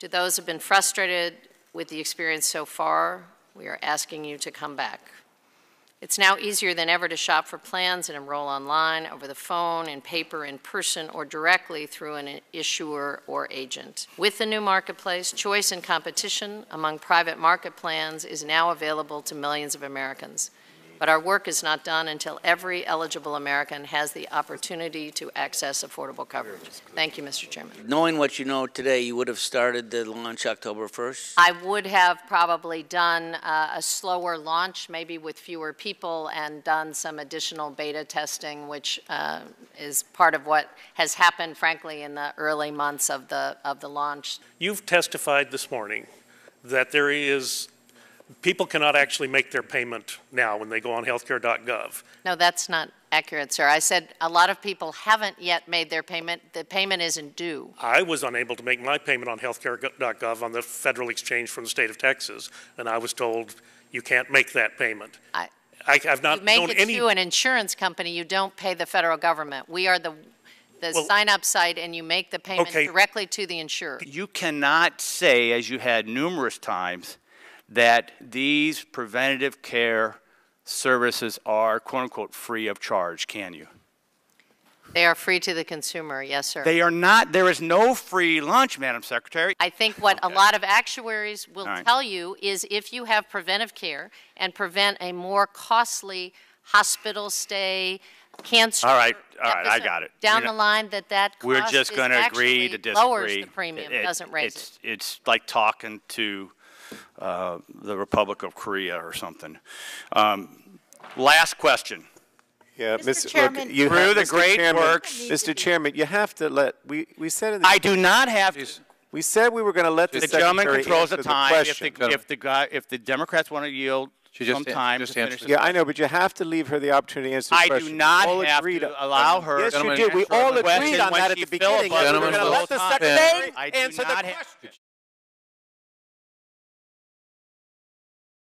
To those who have been frustrated with the experience so far, we are asking you to come back. It's now easier than ever to shop for plans and enroll online, over the phone, in paper, in person, or directly through an issuer or agent. With the new marketplace, choice and competition among private market plans is now available to millions of Americans. But our work is not done until every eligible American has the opportunity to access affordable coverage. Thank you, Mr. Chairman. Knowing what you know today, you would have started the launch October 1st? I would have probably done uh, a slower launch, maybe with fewer people, and done some additional beta testing, which uh, is part of what has happened, frankly, in the early months of the, of the launch. You've testified this morning that there is, people cannot actually make their payment now when they go on healthcare.gov. No, that's not accurate, sir. I said a lot of people haven't yet made their payment. The payment isn't due. I was unable to make my payment on healthcare.gov on the federal exchange from the state of Texas, and I was told you can't make that payment. I- I have not You make known it any. to an insurance company, you don't pay the federal government. We are the, the Well- sign-up site, and you make the payment Okay. directly to the insurer. You cannot say, as you had numerous times, that these preventative care services are quote-unquote free of charge, can you? They are free to the consumer, yes, sir. They are not, there is no free lunch, Madam Secretary. I think what a lot of actuaries will right. tell you is if you have preventive care and prevent a more costly hospital stay, cancer. All right, all right, I got it. Down You're the not- line, that that We're cost just is going to agree to disagree. lowers the premium, It- doesn't raise it. it's, It's like talking to uh, the Republic of Korea or something. Um, Last question. Yeah, Mr. Mr. Chairman- Look, you Through have, the Mr. great Chairman, works- Mr. Chairman, you have to let, we, we said in the, I do not have, to- we said we were going to let the the gentleman secretary controls answer the the time. If the, if the guy, if the Democrats want to yield She just some an- time to finish Yeah, I know, but you have to leave her the opportunity to answer the I question. do We not all have agreed to on- allow her. Yes, you Gentlemen, did. We all the agreed on that at the beginning. that We were Gentlemen, going to let the stop it. secretary answer the question.